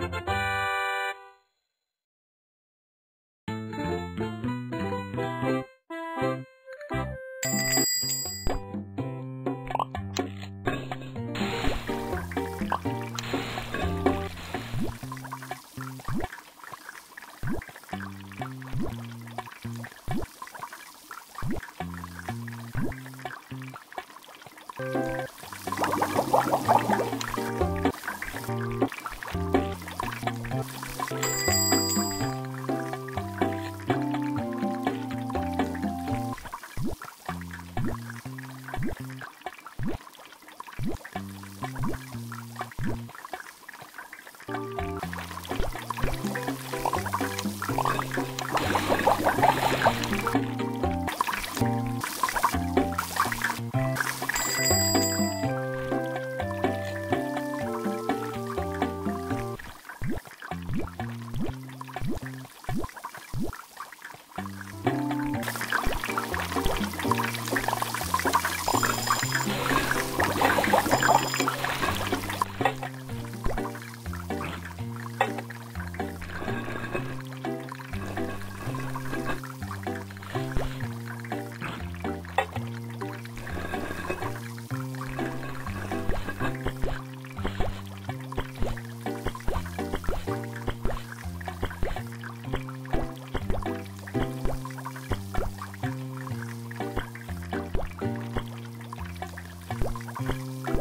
you あっ。